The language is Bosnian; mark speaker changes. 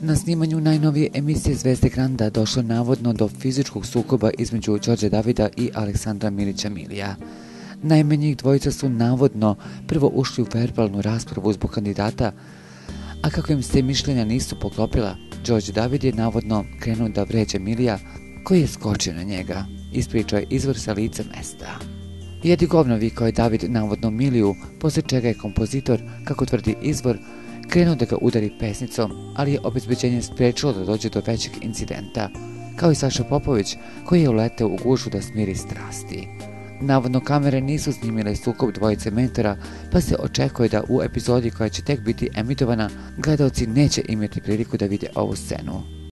Speaker 1: Na snimanju najnovije emisije Zvezde Granda došlo navodno do fizičkog sukoba između Đorđe Davida i Aleksandra Milića Milija. Naime, njih dvojica su navodno prvo ušli u verbalnu raspravu zbog kandidata, a kako im se mišljenja nisu poklopila, Đorđe David je navodno krenuo da vređa Milija, koji je skočio na njega. Ispričao je izvor sa lice mesta. Jedi govno vikao je David navodno Miliju, posle čega je kompozitor, kako tvrdi izvor, krenuo da ga udari pesnicom, ali je obezbeđenje sprečilo da dođe do većeg incidenta, kao i Saša Popović, koji je uleteo u gužu da smiri strasti. Navodno kamere nisu snimile sukob dvojice mentora, pa se očekuje da u epizodi koja će tek biti emitovana, gledalci neće imati priliku da vide ovu scenu.